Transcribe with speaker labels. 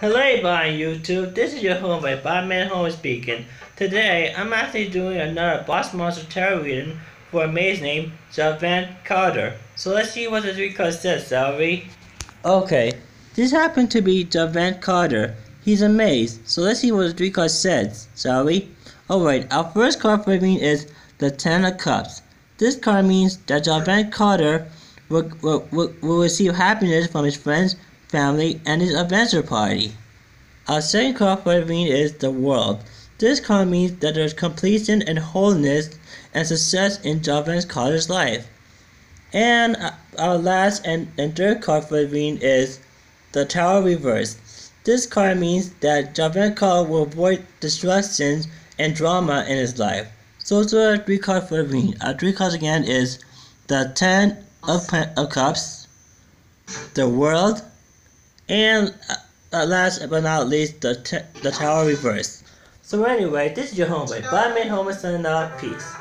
Speaker 1: Hello everybody on YouTube, this is your home homeboy Bartman Homer speaking. Today, I'm actually doing another Boss Monster Tarot reading for a mage named Javan Carter. So let's see what the three cards says, shall we? Okay, this happened to be Javan Carter. He's a mage, so let's see what the three cards says, shall we? Alright, our first card for me is the Ten of Cups. This card means that Javan Carter will, will, will, will receive happiness from his friends, family, and his adventure party. Our second card reading is the world. This card means that there's completion and wholeness and success in Javante college life. And uh, our last and, and third card for the is the Tower Reverse. This card means that Javan Carter will avoid distractions and drama in his life. So those are three cards for the. Our three cards again is the Ten of, of Cups, the World, and uh, last but not least, the, the Tower Reverse. So anyway, this is your homeboy. Bye, man, homer, signing out. Peace.